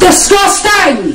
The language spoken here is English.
Disgusting!